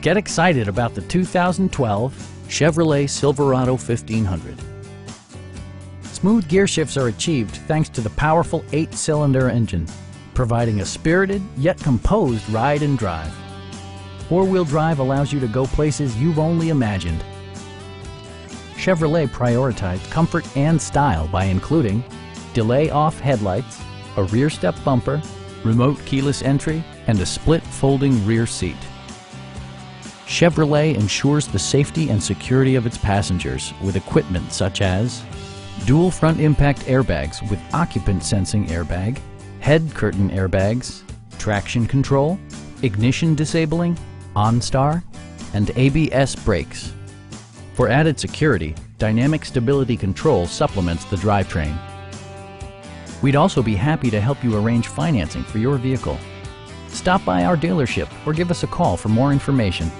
Get excited about the 2012 Chevrolet Silverado 1500. Smooth gear shifts are achieved thanks to the powerful eight-cylinder engine, providing a spirited yet composed ride and drive. Four-wheel drive allows you to go places you've only imagined. Chevrolet prioritized comfort and style by including delay-off headlights, a rear step bumper, remote keyless entry, and a split folding rear seat. Chevrolet ensures the safety and security of its passengers with equipment such as dual front impact airbags with occupant sensing airbag, head curtain airbags, traction control, ignition disabling, OnStar, and ABS brakes. For added security, Dynamic Stability Control supplements the drivetrain. We'd also be happy to help you arrange financing for your vehicle. Stop by our dealership or give us a call for more information.